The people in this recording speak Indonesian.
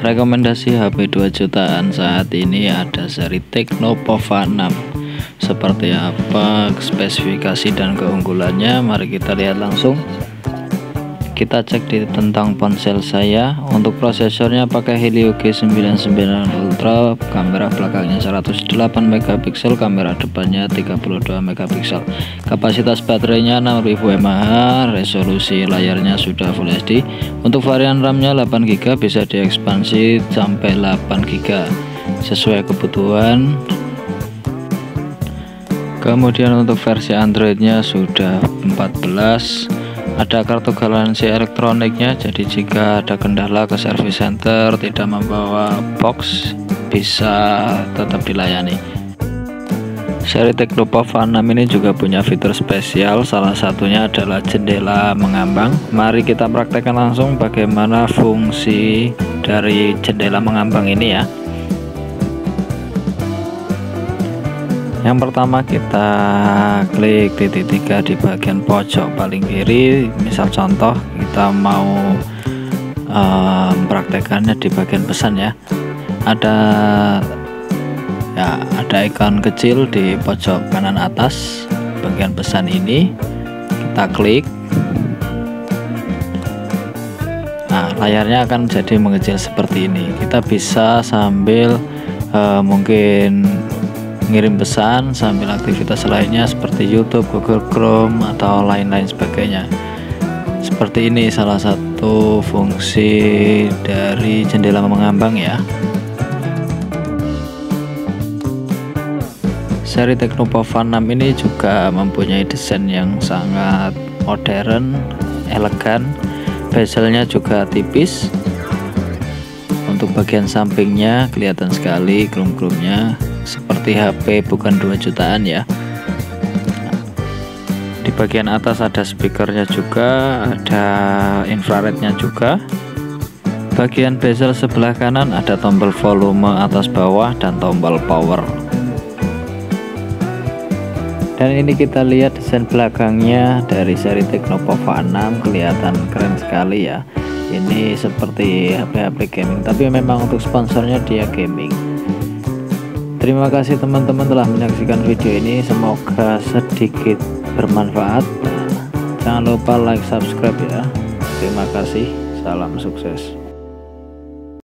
Rekomendasi HP 2 jutaan saat ini ada seri Teknopova 6 Seperti apa spesifikasi dan keunggulannya? Mari kita lihat langsung kita cek di tentang ponsel saya. Untuk prosesornya pakai Helio G99 Ultra kamera belakangnya 108 megapiksel kamera depannya 32 megapiksel. Kapasitas baterainya 6000 mAh resolusi layarnya sudah Full HD untuk varian RAM-nya 8 GB bisa diekspansi sampai 8 GB sesuai kebutuhan. Kemudian untuk versi Androidnya sudah 14 ada kartu garansi elektroniknya jadi jika ada kendala ke service center tidak membawa box bisa tetap dilayani. Seri Teknopova 6 ini juga punya fitur spesial salah satunya adalah jendela mengambang. Mari kita praktekkan langsung bagaimana fungsi dari jendela mengambang ini ya yang pertama kita klik titik tiga di bagian pojok paling kiri. Misal contoh kita mau um, praktekannya di bagian pesan ya. Ada ya ada ikon kecil di pojok kanan atas bagian pesan ini. Kita klik. Nah layarnya akan jadi mengecil seperti ini. Kita bisa sambil uh, mungkin mengirim pesan sambil aktivitas lainnya seperti YouTube, Google Chrome atau lain-lain sebagainya. Seperti ini salah satu fungsi dari jendela mengambang ya. Seri Teknopova 6 ini juga mempunyai desain yang sangat modern, elegan. Bezelnya juga tipis. Untuk bagian sampingnya kelihatan sekali krum-krumnya seperti HP bukan 2 jutaan ya. Di bagian atas ada speakernya juga ada infrarednya juga. Bagian bezel sebelah kanan ada tombol volume atas bawah dan tombol power. Dan ini kita lihat desain belakangnya dari seri Teknopova 6 kelihatan keren sekali ya. Ini seperti HP-HP gaming tapi memang untuk sponsornya dia gaming Terima kasih teman-teman telah menyaksikan video ini. Semoga sedikit bermanfaat. Jangan lupa like subscribe ya. Terima kasih. Salam sukses